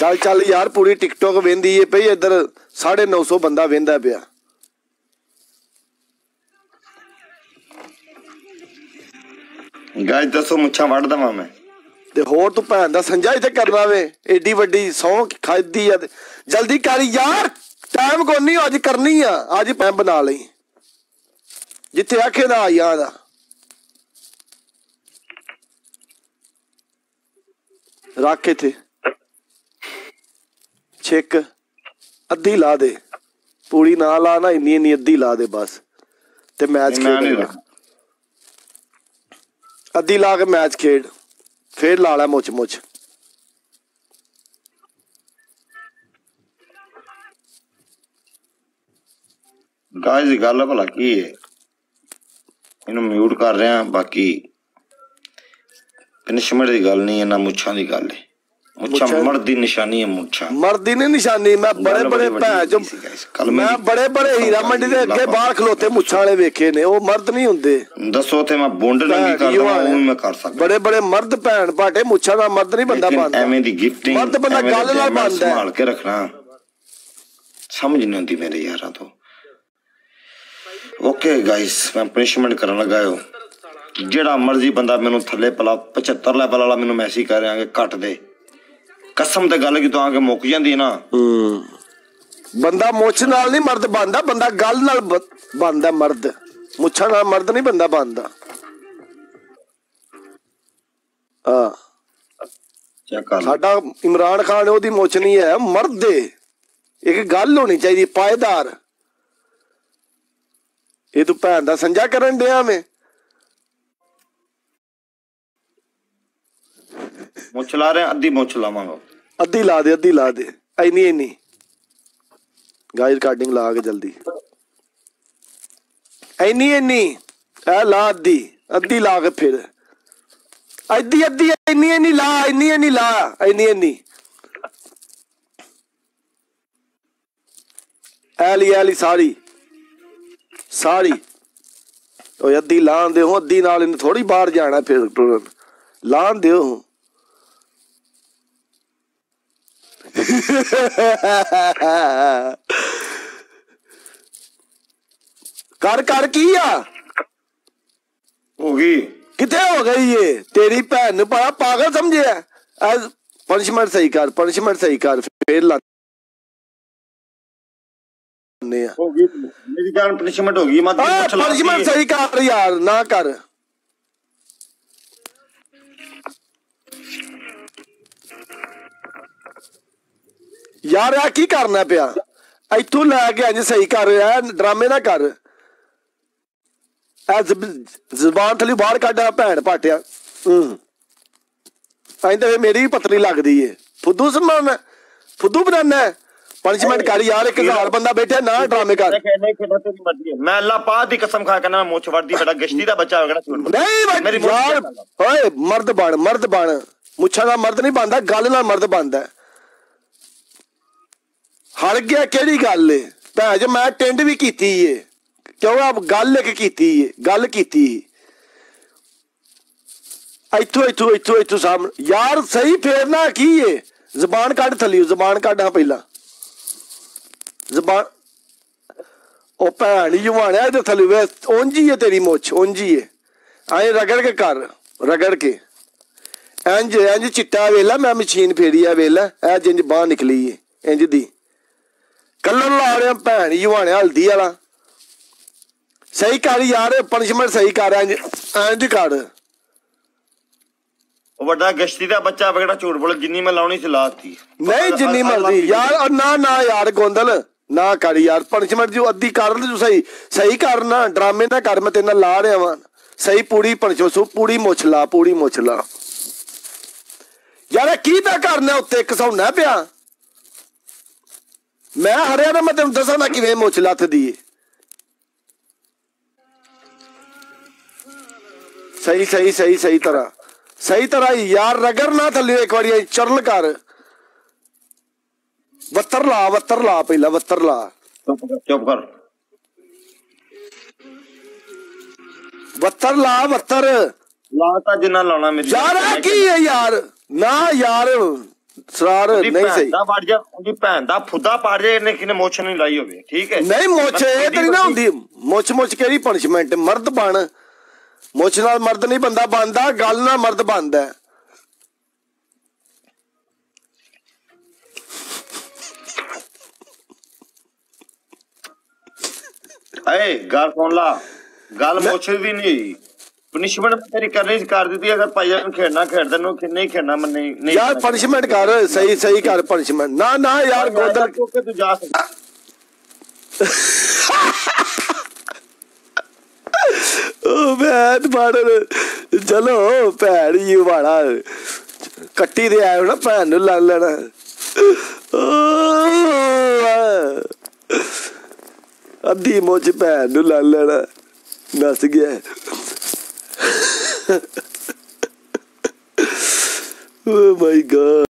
ਚੱਲ ਚੱਲ ਯਾਰ ਪੂਰੀ ਟਿਕਟੋਕ ਵੇਂਦੀ ਏ ਪਈ ਇੱਧਰ 950 ਬੰਦਾ ਵੇਂਦਾ ਪਿਆ। ਗਾਇਸ ਦੱਸੋ ਮੁੱਛਾਂ ਵੱਢਦਾ ਵਾਂ ਮੈਂ। ਤੇ ਹੋਰ ਤੂੰ ਭੈਣ ਦਾ ਸੰਜਾ ਇੱਥੇ ਕਰਨਾ ਵੇ ਏਡੀ ਵੱਡੀ ਸੌਂ ਖਾਦੀ ਆ ਜਲਦੀ ਕਰ ਯਾਰ ਟਾਈਮ ਕੋ ਨਹੀਂ ਅੱਜ ਕਰਨੀ ਆ ਅੱਜ ਮੈਂ ਬਣਾ ਲਈ। ਜਿੱਥੇ ਆਖੇ ਨਾ ਯਾਦ ਆ ਰੱਖ ਇੱਥੇ। ਛੇਕ ਅੱਧੀ ਲਾ ਦੇ। ਪੂਰੀ ਨਾ ਲਾ ਨਾ ਇੰਨੀ ਇੰਨੀ ਅੱਧੀ ਲਾ ਦੇ ਬਸ। ਤੇ ਮੈਚ ਖੇਡ ਅੱਧੀ ਲਾ ਕੇ ਮੈਚ ਖੇਡ। ਫੇਰ ਲਾ ਲੈ ਮੁੱਚ ਮੁੱਚ ਗਾਇਸ ਗੱਲ ਭਲਾ ਕੀ ਹੈ ਇਹਨੂੰ ਮਿਊਟ ਕਰ ਰਿਹਾ ਬਾਕੀ। ਪਨਿਸ਼ਮੈਂਟ ਦੀ ਗੱਲ ਨਹੀਂ ਹੈ ਨਾ ਮੁੱਛਾਂ ਦੀ ਗੱਲ ਹੈ ਮੁੱਛਾਂ ਮਰਦ ਦੀ ਨਿਸ਼ਾਨੀ ਹੈ ਮੁੱਛਾਂ। ਮਰਦੀ ਨੇ ਨਿਸ਼ਾਨੀ ਮੈਂ ਬੜੇ ਬੜੇ ਕੱਲ੍ਹ ਮੈਂ ਬੜੇ ਬੜੇ ਹੀਰਾ ਮੰਡੀ ਦੇ ਅੱਗੇ ਬਾਹਰ ਖਲੋਤੇ ਮੁੱਛਾਂ ਵਾਲੇ ਵੇਖੇ ਨੇ ਉਹ ਮਰਦ ਨਹੀਂ ਹੁੰਦੇ। ਦੱਸੋ ਤੇ ਮੈਂ ਬੁੰਡ ਨੰਗੀ ਭੈਣ ਕਰ ਜੀ ਦਵਾਂ ਉਹ। ਵੀ ਮੈਂ ਕਰ ਸਕਦਾ। ਬੜੇ ਬੜੇ ਮਰਦ ਭੈਣ ਪਾਟੇ ਮੁੱਛਾਂ ਦਾ ਮਰਦ ਨਹੀਂ ਬੰਦਾ ਬੰਦਾ ਐਵੇਂ ਦੀ ਗਿਫਟਿੰਗ ਮਰਦ ਬੰਦਾ ਗੱਲ ਨਾਲ ਬਣਦਾ। ਸੰਭਾਲ ਕੇ ਰੱਖਣਾ ਸਮਝ ਨਹੀਂ ਆਉਂਦੀ ਮੇਰੇ ਯਾਰਾਂ ਤੋਂ। ਓਕੇ ਗਾਇਸ ਮੈਂ ਪਨਿਸ਼ਮੈਂਟ ਕਰਨ ਲੱਗਾ ਹਾਂ। ਜਿਹੜਾ ਮਰਜ਼ੀ ਬੰਦਾ ਮੈਨੂੰ ਥੱਲੇ ਪਲਾ 75 ਲੈਵਲ ਵਾਲਾ ਮੈਨੂੰ ਮੈਸੇਜ ਕਰ ਰਿਆਂਗੇ ਕੱਟ ਦੇ। ਕਸਮ ਤੇ ਗੱਲ ਤੂੰ ਆ ਕੇ ਮੁੱਕ ਜਾਂਦੀ ਨਾ। ਬੰਦਾ ਮੁੱਛ ਨਾਲ ਨਹੀਂ ਮਰਦ ਬੰਦਾ ਬੰਦਾ ਗੱਲ ਨਾਲ ਬੰਦਾ ਮਰਦ। ਮੁੱਛਾਂ ਨਾਲ ਮਰਦ ਨਹੀਂ ਬੰਦਾ ਬੰਦਾ ਆ। ਸਾਡਾ ਇਮਰਾਨ ਖਾਨ ਉਹਦੀ ਮੁੱਛ ਨਹੀਂ ਹੈ ਮਰਦ ਦੇ। ਇੱਕ ਗੱਲ ਹੋਣੀ ਚਾਹੀਦੀ ਪਾਇਦਾਰ ਇਹ ਤੂੰ ਭੈਣ ਦਾ ਸੰਜਾ ਕਰਨ ਡਿਆ ਮੈਂ ਮੁੱਛ ਲਾ ਰਿਹਾ, ਅੱਧੀ ਮੁੱਛ ਲਾਵਾਂਗਾ। ਅੱਧੀ ਲਾ ਦੇ, ਅੱਧੀ ਲਾ ਦੇ। ਐਨੀ ਐਨੀ ਗਾਇਸ ਕਾਰਡਿੰਗ ਲਾ ਕੇ ਜਲਦੀ। ਐਨੀ ਐਨੀ ਐ ਲਾ ਅੱਧੀ ਅੱਧੀ ਲਾ ਕੇ ਫਿਰ। ਅੱਧੀ ਅੱਧੀ ਐਨੀ ਐਨੀ ਲਾ ਐਨੀ ਐਨੀ ਲਾ ਐਨੀ ਐਨੀ ਐਲੀ ਐਲੀ ਸਾਰੀ। ਸਾਰੀ। ਉਹ ਅੱਧੀ ਲਾਣ ਦੇ ਹੋ ਅੱਧੀ ਨਾਲ ਇਹਨੇ ਥੋੜੀ ਬਾਹਰ ਜਾਣਾ ਫਿਰ ਟੁਰਨ ਲਾਣ ਦਿਓ। ਕਰ ਕਰ ਕੀ ਆ ਹੋ ਗਈ ਕਿੱਥੇ ਹੋ ਗਈ ਏ ਤੇਰੀ ਭੈਣ ਨੂੰ ਬੜਾ ਪਾਗਲ ਸਮਝਿਆ ਐ ਪਨਿਸ਼ਮੈਂਟ ਸਹੀ ਕਰ ਪਨਿਸ਼ਮੈਂਟ ਸਹੀ ਕਰ ਫੇਰ ਲਾਨੇ ਆ ਹੋ ਗਈ ਮੇਰੀ ਜਾਨ ਪਨਿਸ਼ਮੈਂਟ ਹੋ ਗਈ ਮੈਂ ਅੱਧੀ ਮੁੱਛ ਯਾਰ ਆ ਕੀ ਕਰਨਾ ਪਿਆ? ਇੱਥੋਂ ਲੈ ਕੇ ਇੰਜ ਸਹੀ ਕਰ ਰਿਹਾ ਡਰਾਮੇ ਨਾ ਕਰ। ਐ ਜ਼ਬਾਨ ਥਲੀ ਬਾਹਰ ਕੱਢਾ ਭੈਣ ਪਾਟਿਆ ਹੂੰ। ਐਂ ਤਾਂ ਫਿਰ ਮੇਰੀ ਪਤਲੀ ਲੱਗਦੀ ਏ। ਫੁੱਦੂ ਸਨਮਾਨ ਫੁੱਦੂ ਬਣਾਣਾ ਪਨਿਸ਼ਮੈਂਟ ਕਰ ਯਾਰ ਇੱਕ ਹਜ਼ਾਰ ਬੰਦਾ ਬੈਠਾ ਨਾ ਡਰਾਮੇ ਕਰ। ਮੈਂ ਅੱਲਾ ਪਾਕ ਦੀ ਕਸਮ ਖਾ ਕੇ ਨਾ ਮੁੱਛ ਵਰਦੀ ਬੜਾ ਗਸ਼ਤੀ ਦਾ ਬੱਚਾ ਹੋਵੇਗਾ ਨਾ ਨਹੀਂ ਬਈ ਮੇਰੀ ਯਾਰ। ਓਏ ਮਰਦ ਬਣ ਮਰਦ ਬਣ। ਮੁੱਛਾਂ ਦਾ ਮਰਦ ਨਹੀਂ ਬਣਦਾ ਗੱਲ ਨਾਲ ਮਰਦ ਬਣਦਾ। ਹੜ ਗਿਆ ਕਿਹੜੀ ਗੱਲ ਏ? ਭੈਣ ਜੇ, ਮੈਂ ਟਿੰਡ ਵੀ ਕੀਤੀ ਏ। ਕਿਉਂ ਆਪ ਗੱਲ ਇੱਕ ਕੀਤੀ ਏ? ਗੱਲ ਕੀਤੀ ਇੱਥੋਂ ਇੱਥੋਂ ਇੱਥੋਂ ਇੱਥੋਂ ਸਾਹਮਣੇ। ਯਾਰ, ਸਹੀ ਫੇਰਨਾ ਕੀ ਏ? ਜ਼ਬਾਨ ਕੱਢ ਥੱਲੀ ਜ਼ਬਾਨ ਕੱਢ ਹਾਂ ਪਹਿਲਾਂ। ਜ਼ਬਾਨ ਉਹ ਭੈਣ ਯੁਵਾਣਿਆ ਇਹਦੇ ਥੱਲੇ। ਵੇ, ਉਂਝੀ ਏ ਤੇਰੀ ਮੁੱਛ, ਉਂਝੀ ਏ। ਐਂ ਰਗੜ ਕੇ ਕਰ, ਰਗੜ ਕੇ। ਇੰਜ ਇੰਜ ਚਿੱਟਾ ਵੇਲਾ, ਮੈਂ ਮਸ਼ੀਨ ਫੇਰੀ ਆ ਵੇਲਾ। ਐ ਜਿੰਜ ਬਾਹ ਨਿਕਲੀ ਏ ਇੰਜ ਦੀ। ਕਲਰ ਲਾ ਰਿਹਾ ਭੈਣ ਯੁਵਾਣਿਆ ਹਲਦੀ ਵਾਲਾ। ਸਹੀ ਕਰ ਯਾਰ ਪਨਿਸ਼ਮੈਂਟ ਸਹੀ ਕਰ ਇੰਜ ਕਰ। ਵੱਡਾ ਗਸ਼ਤੀ ਦਾ ਬੱਚਾ ਹੋਵੇਗਾ ਝੂਠ ਬੋਲ ਜਿੰਨੀ ਮੈਂ ਲਾਉਣੀ ਸੀ ਲਾਤੀ ਨਹੀਂ ਜਿੰਨੀ ਮਰਜ਼ੀ। ਯਾਰ ਨਾ ਨਾ ਯਾਰ ਗੋਂਦਲ ਨਾ ਕਰ ਯਾਰ। ਪਨਿਸ਼ਮੈਂਟ ਜੋ ਅੱਧੀ ਕਰ ਲੈ ਤੂੰ ਸਹੀ। ਸਹੀ ਕਰਨਾ ਡਰਾਮੇ ਨਾ ਕਰ ਮੈਂ ਤੇਰੇ ਨਾਲ ਲਾ ਰਿਹਾ ਵਾਂ। ਸਹੀ ਪੂਰੀ ਪਨਿਸ਼ਮੈਂਟ ਸੂ ਪੂਰੀ ਮੁੱਛ ਲਾ ਪੂਰੀ ਮੁੱਛ ਲਾ। ਯਾਰ ਕੀ ਤਾਂ ਕਰਨਾ ਉੱਤੇ? ਘਸਾਉਣਾ ਪਿਆ। ਮੈਂ ਹਰਿਆ ਨਾ ਮੈਂ ਤੈਨੂੰ ਦੱਸਾਂ ਨਾ ਕਿਵੇਂ ਮੁੱਛ ਲੱਥਦੀ ਏ। ਸਹੀ ਸਹੀ ਸਹੀ ਸਹੀ ਤਰ੍ਹਾਂ। ਸਹੀ ਤਰ੍ਹਾਂ ਯਾਰ ਰਗੜ ਨਾ ਥੱਲੇ ਇੱਕ ਵਾਰੀ ਚਰਲ ਕਰ ਵੱਤਰ ਲਾ ਵੱਤਰ ਲਾ ਪਹਿਲਾਂ ਵੱਤਰ ਲਾ। ਚੁੱਪ ਕਰ ਚੁੱਪ ਕਰ। ਵੱਤਰ ਲਾ ਲਾਤਾ ਜਿੰਨਾ ਲਾਉਣਾ ਮੇਰੀ ਯਾਰ ਕੀ ਹੈ ਯਾਰ? ਨਾ ਯਾਰ। ਸਰਾਰ ਨਹੀਂ ਸਹੀ। ਦਾ ਵੜ ਜਾ ਉਹਦੀ ਭੈਣ ਦਾ ਫੁੱਦਾ ਪਾੜ ਜਾ ਇਹਨੇ ਕਿਨੇ ਮੁੱਛ ਨਹੀਂ ਲਾਈ ਹੋਵੇ ਠੀਕ ਹੈ? ਨਹੀਂ ਮੁੱਛ ਇਹ ਤੇਰੀ ਨਾ ਹੁੰਦੀ ਮੁੱਛ ਮੁੱਛ ਕਿਹੜੀ ਪਨਿਸ਼ਮੈਂਟ ਮਰਦ ਬਣ। ਮੁੱਛ ਨਾਲ ਮਰਦ ਨਹੀਂ ਬੰਦਾ ਬਣਦਾ ਗੱਲ ਨਾਲ ਮਰਦ ਬਣਦਾ ਏ ਗੱਲ ਸੁਣ ਲਾ ਗੱਲ ਮੁੱਛ ਦੀ ਨਹੀਂ। ਪਨਿਸ਼ਮੈਂਟ ਤੇਰੀ ਕਰਨੀ ਕਰ ਦਿੱਤੀ ਅਗਰ ਭਾਈਆ ਨੂੰ ਖੇਡਣਾ ਖੇਡਦੇ ਨੂੰ ਕਿ ਨਹੀਂ ਖੇਡਣਾ ਮੈਂ ਨਹੀਂ ਨਹੀਂ ਯਾਰ ਪਨਿਸ਼ਮੈਂਟ ਕਰ ਸਹੀ ਸਹੀ ਕਰ ਪਨਿਸ਼ਮੈਂਟ ਨਾ ਨਾ ਯਾਰ ਗੋਦਲ ਕਿਉਂਕਿ ਤੂੰ ਜਾ ਸਕਦਾ? ਉਹ ਭੈਣ ਮਾਰਨ ਚਲੋ ਭੈਣ ਹੀ ਵਾਲਾ ਕੱਟੀ ਦੇ ਆਇਓ ਨਾ ਭੈਣ ਨੂੰ ਲੱਗ ਲੈਣਾ। ਓ, ਅੱਧੀ ਮੋਚ ਭੈਣ ਨੂੰ ਲੱਗ ਲੈਣਾ। ਨਸ ਗਿਆ। oh my god.